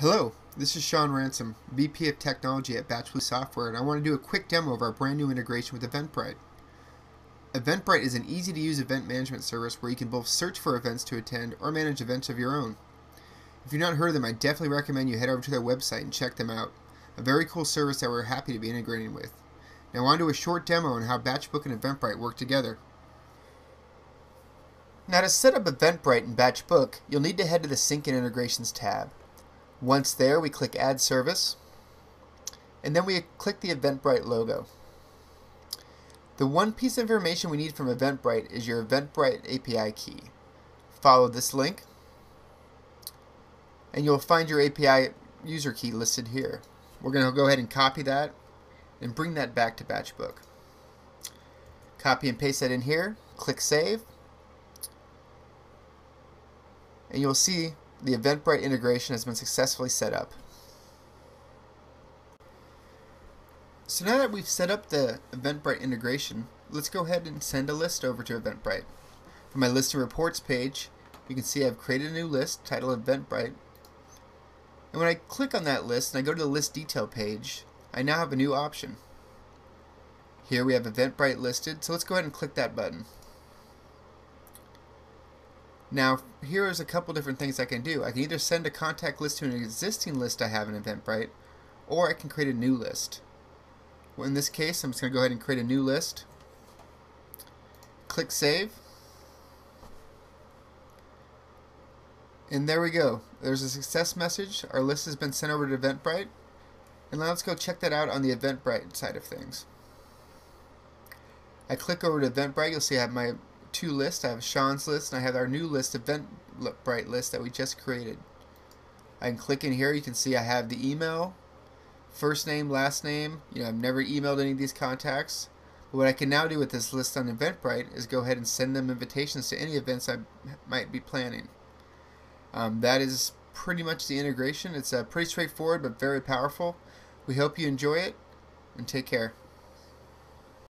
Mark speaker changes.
Speaker 1: Hello, this is Sean Ransom, VP of Technology at Batchblue Software, and I want to do a quick demo of our brand new integration with Eventbrite. Eventbrite is an easy to use event management service where you can both search for events to attend or manage events of your own. If you've not heard of them, I definitely recommend you head over to their website and check them out. A very cool service that we're happy to be integrating with. Now, want to a short demo on how Batchbook and Eventbrite work together. Now, to set up Eventbrite in Batchbook, you'll need to head to the Sync and Integrations tab. Once there, we click Add Service, and then we click the Eventbrite logo. The one piece of information we need from Eventbrite is your Eventbrite API key. Follow this link, and you'll find your API user key listed here. We're going to go ahead and copy that and bring that back to Batchbook. Copy and paste that in here, click Save, and you'll see the Eventbrite integration has been successfully set up. So now that we've set up the Eventbrite integration, let's go ahead and send a list over to Eventbrite. From my list and reports page, you can see I've created a new list titled Eventbrite. And when I click on that list and I go to the list detail page, I now have a new option. Here we have Eventbrite listed, so let's go ahead and click that button. Now, here is a couple different things I can do. I can either send a contact list to an existing list I have in Eventbrite, or I can create a new list. Well, in this case, I'm just going to go ahead and create a new list. Click Save. And there we go. There's a success message. Our list has been sent over to Eventbrite. And now let's go check that out on the Eventbrite side of things. I click over to Eventbrite. You'll see I have my two lists. I have Sean's list and I have our new list, Eventbrite list that we just created. I can click in here. You can see I have the email, first name, last name. You know, I've never emailed any of these contacts. But what I can now do with this list on Eventbrite is go ahead and send them invitations to any events I might be planning. Um, that is pretty much the integration. It's uh, pretty straightforward but very powerful. We hope you enjoy it and take care.